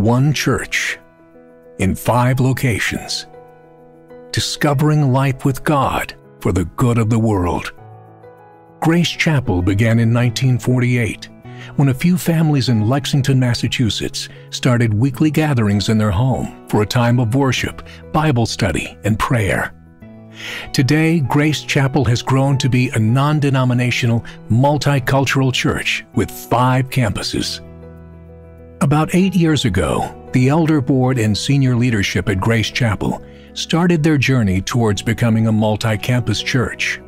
One church in five locations. Discovering life with God for the good of the world. Grace Chapel began in 1948 when a few families in Lexington, Massachusetts started weekly gatherings in their home for a time of worship, Bible study, and prayer. Today, Grace Chapel has grown to be a non denominational, multicultural church with five campuses. About eight years ago, the elder board and senior leadership at Grace Chapel started their journey towards becoming a multi campus church.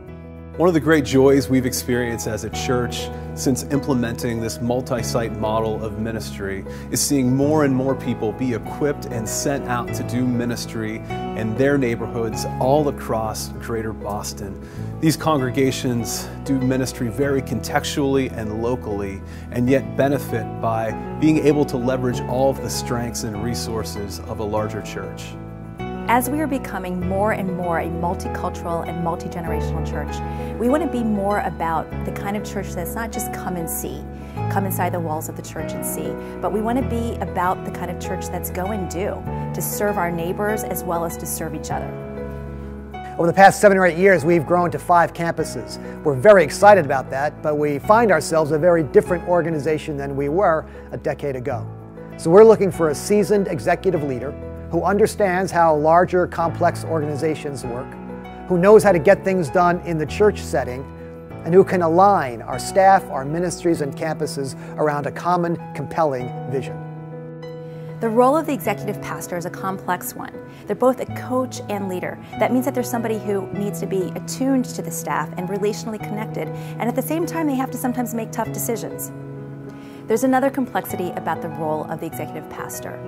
One of the great joys we've experienced as a church since implementing this multi-site model of ministry is seeing more and more people be equipped and sent out to do ministry in their neighborhoods all across greater Boston. These congregations do ministry very contextually and locally and yet benefit by being able to leverage all of the strengths and resources of a larger church. As we are becoming more and more a multicultural and multi-generational church, we want to be more about the kind of church that's not just come and see, come inside the walls of the church and see, but we want to be about the kind of church that's go and do, to serve our neighbors as well as to serve each other. Over the past seven or eight years, we've grown to five campuses. We're very excited about that, but we find ourselves a very different organization than we were a decade ago. So we're looking for a seasoned executive leader who understands how larger, complex organizations work, who knows how to get things done in the church setting, and who can align our staff, our ministries, and campuses around a common, compelling vision. The role of the executive pastor is a complex one. They're both a coach and leader. That means that there's somebody who needs to be attuned to the staff and relationally connected, and at the same time, they have to sometimes make tough decisions. There's another complexity about the role of the executive pastor.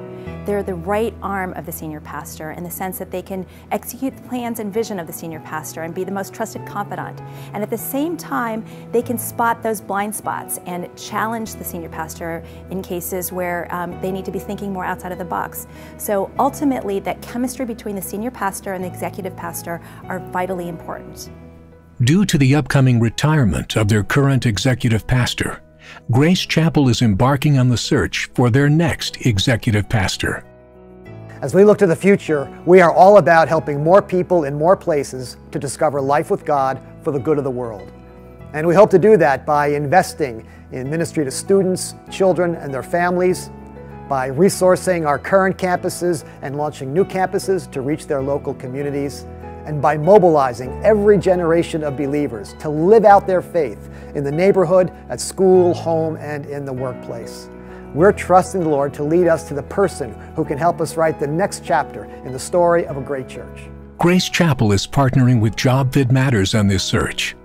They're the right arm of the senior pastor in the sense that they can execute the plans and vision of the senior pastor and be the most trusted confidant. And at the same time, they can spot those blind spots and challenge the senior pastor in cases where um, they need to be thinking more outside of the box. So ultimately, that chemistry between the senior pastor and the executive pastor are vitally important. Due to the upcoming retirement of their current executive pastor, Grace Chapel is embarking on the search for their next executive pastor. As we look to the future, we are all about helping more people in more places to discover life with God for the good of the world. And we hope to do that by investing in ministry to students, children, and their families, by resourcing our current campuses and launching new campuses to reach their local communities, and by mobilizing every generation of believers to live out their faith in the neighborhood, at school, home, and in the workplace. We're trusting the Lord to lead us to the person who can help us write the next chapter in the story of a great church. Grace Chapel is partnering with Job JobFit Matters on this search.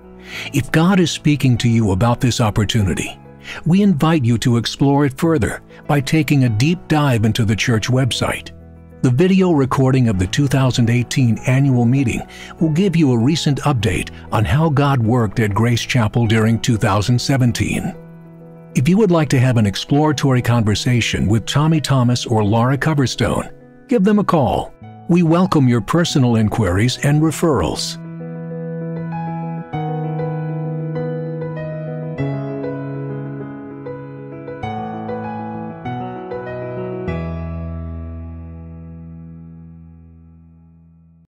If God is speaking to you about this opportunity, we invite you to explore it further by taking a deep dive into the church website the video recording of the 2018 annual meeting will give you a recent update on how God worked at Grace Chapel during 2017. If you would like to have an exploratory conversation with Tommy Thomas or Laura Coverstone, give them a call. We welcome your personal inquiries and referrals.